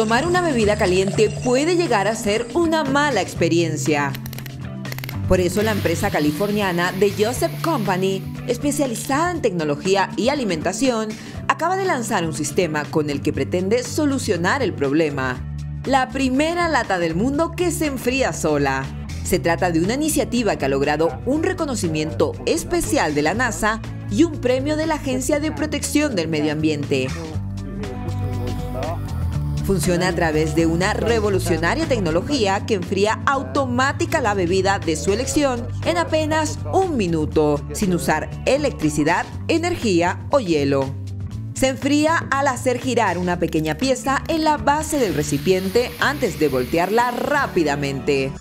Tomar una bebida caliente puede llegar a ser una mala experiencia. Por eso la empresa californiana The Joseph Company, especializada en tecnología y alimentación, acaba de lanzar un sistema con el que pretende solucionar el problema. La primera lata del mundo que se enfría sola. Se trata de una iniciativa que ha logrado un reconocimiento especial de la NASA y un premio de la Agencia de Protección del Medio Ambiente. Funciona a través de una revolucionaria tecnología que enfría automática la bebida de su elección en apenas un minuto, sin usar electricidad, energía o hielo. Se enfría al hacer girar una pequeña pieza en la base del recipiente antes de voltearla rápidamente.